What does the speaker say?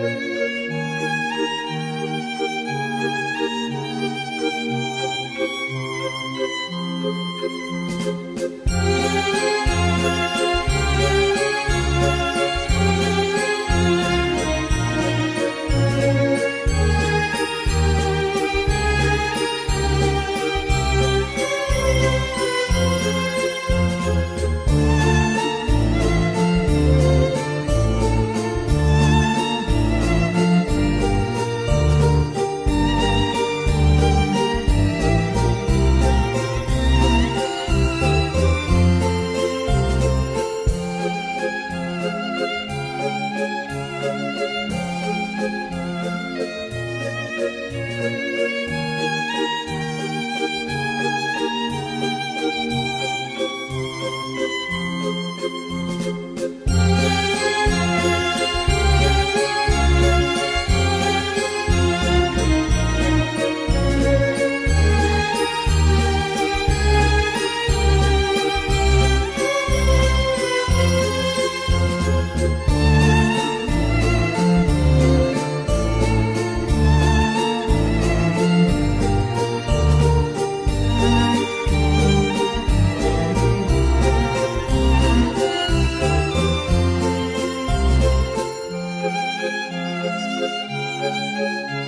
Thank you. Música